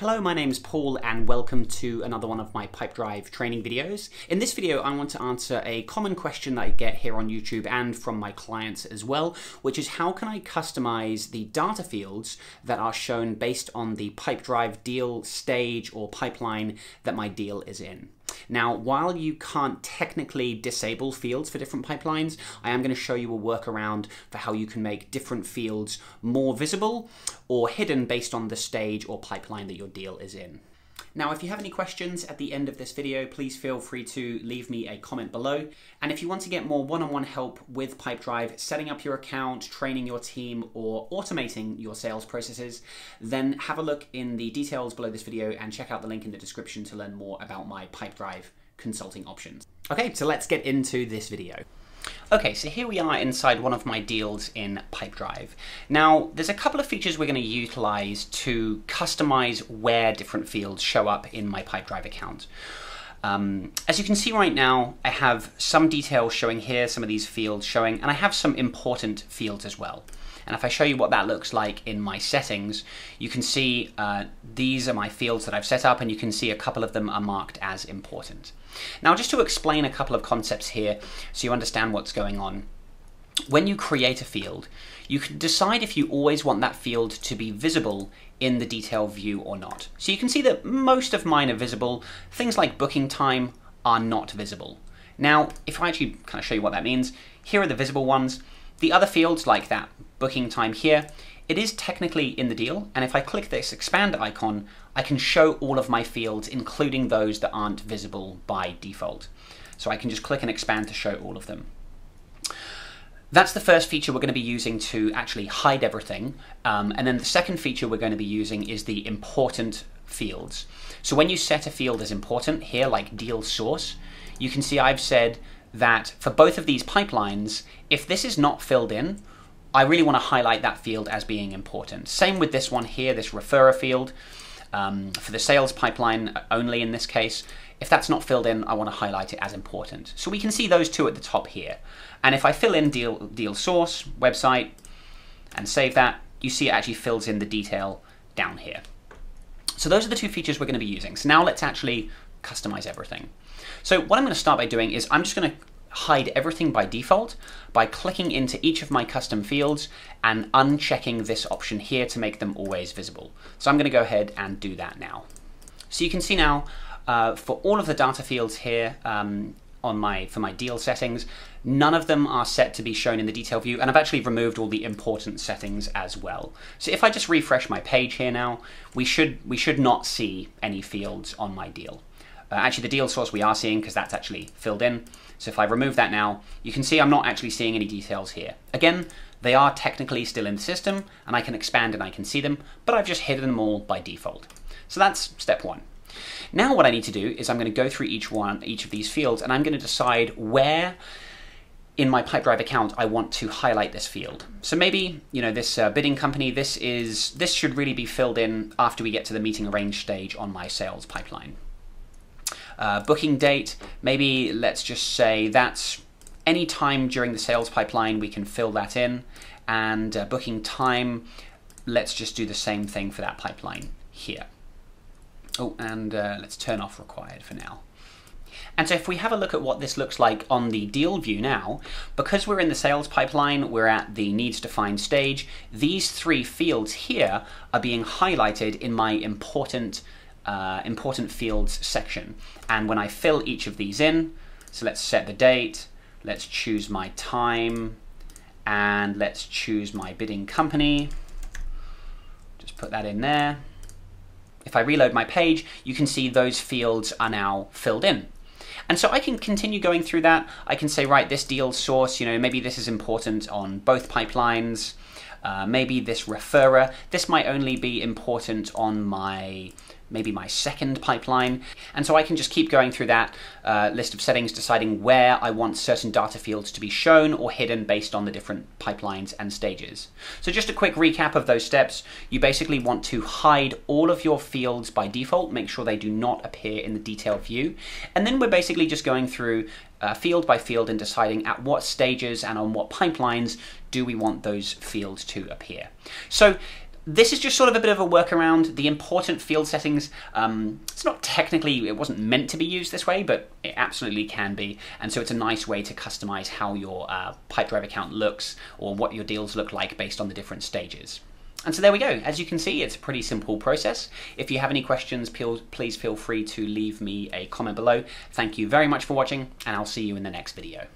Hello, my name is Paul and welcome to another one of my Pipedrive training videos. In this video, I want to answer a common question that I get here on YouTube and from my clients as well, which is how can I customize the data fields that are shown based on the Pipedrive deal stage or pipeline that my deal is in. Now, while you can't technically disable fields for different pipelines, I am going to show you a workaround for how you can make different fields more visible or hidden based on the stage or pipeline that your deal is in. Now, if you have any questions at the end of this video, please feel free to leave me a comment below. And if you want to get more one-on-one -on -one help with Pipedrive, setting up your account, training your team, or automating your sales processes, then have a look in the details below this video and check out the link in the description to learn more about my Pipedrive consulting options. Okay, so let's get into this video. Okay, so here we are inside one of my deals in Pipedrive. Now, there's a couple of features we're going to utilize to customize where different fields show up in my Pipedrive account. Um, as you can see right now, I have some details showing here, some of these fields showing, and I have some important fields as well. And if I show you what that looks like in my settings, you can see uh, these are my fields that I've set up and you can see a couple of them are marked as important. Now just to explain a couple of concepts here so you understand what's going on. When you create a field, you can decide if you always want that field to be visible in the detail view or not. So you can see that most of mine are visible. Things like booking time are not visible. Now, if I actually kind of show you what that means, here are the visible ones. The other fields like that booking time here, it is technically in the deal, and if I click this expand icon, I can show all of my fields, including those that aren't visible by default. So I can just click and expand to show all of them. That's the first feature we're going to be using to actually hide everything. Um, and then the second feature we're going to be using is the important fields. So when you set a field as important here, like deal source, you can see I've said that for both of these pipelines, if this is not filled in, I really want to highlight that field as being important. Same with this one here, this referrer field. Um, for the sales pipeline only in this case, if that's not filled in, I want to highlight it as important. So we can see those two at the top here. And if I fill in deal, deal source, website, and save that, you see it actually fills in the detail down here. So those are the two features we're going to be using. So now let's actually customize everything. So what I'm going to start by doing is I'm just going to hide everything by default by clicking into each of my custom fields and unchecking this option here to make them always visible. So I'm going to go ahead and do that now. So you can see now uh, for all of the data fields here um, on my for my deal settings, none of them are set to be shown in the detail view, and I've actually removed all the important settings as well. So if I just refresh my page here now, we should we should not see any fields on my deal. Uh, actually, the deal source we are seeing because that's actually filled in. So if I remove that now, you can see I'm not actually seeing any details here. Again, they are technically still in the system, and I can expand and I can see them, but I've just hidden them all by default. So that's step one. Now what I need to do is I'm going to go through each one, each of these fields, and I'm going to decide where in my Pipedrive account I want to highlight this field. So maybe, you know, this uh, bidding company, this is this should really be filled in after we get to the meeting arrange stage on my sales pipeline. Uh, booking date, maybe let's just say that's any time during the sales pipeline we can fill that in. And uh, booking time, let's just do the same thing for that pipeline here. Oh, and uh, let's turn off required for now. And so if we have a look at what this looks like on the deal view now, because we're in the sales pipeline, we're at the needs defined stage, these three fields here are being highlighted in my important uh, important fields section. And when I fill each of these in, so let's set the date, let's choose my time, and let's choose my bidding company. Just put that in there. If I reload my page, you can see those fields are now filled in. And so I can continue going through that. I can say, right, this deal source, you know, maybe this is important on both pipelines. Uh, maybe this referrer, this might only be important on my maybe my second pipeline. And so I can just keep going through that uh, list of settings, deciding where I want certain data fields to be shown or hidden based on the different pipelines and stages. So just a quick recap of those steps. You basically want to hide all of your fields by default, make sure they do not appear in the detail view. And then we're basically just going through uh, field by field and deciding at what stages and on what pipelines do we want those fields to appear. So this is just sort of a bit of a workaround. The important field settings, um, it's not technically, it wasn't meant to be used this way, but it absolutely can be. And so it's a nice way to customize how your uh, Pipedrive account looks or what your deals look like based on the different stages. And so there we go. As you can see, it's a pretty simple process. If you have any questions, please feel free to leave me a comment below. Thank you very much for watching, and I'll see you in the next video.